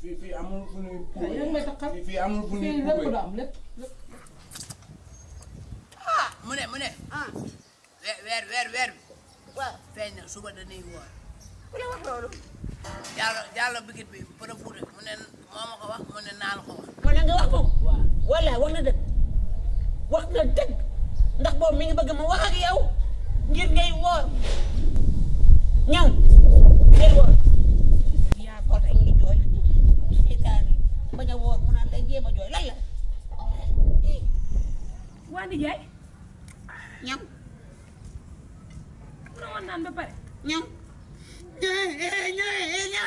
fii fii amul fu ñuy puuba yéen may taxal fii fii amul fu ñuy fii lépp puuba da am lépp lépp ah mu ne mu ne ah weer weer weer weer bi waaw feeñ na suba dañuy woor ku la wax loolu jàll jàll bigit bi pëna fuuta mu ne moo ma ko wax mu ne naa la ko wax mën na nga wax moom wallaay wax na dëgg wax na dëgg ndax boobu mi ngi bëgg ma wax ak yow ngir ngay woor ñaŋ ngay woor yaa ko tey ngi jooy seetaan yi bañ a woor mu naan day jéem a jooy lan la waa nijaay ñaŋ mu ne woon naan ba pare ñaŋ ñaŋ ñaŋ ñaŋ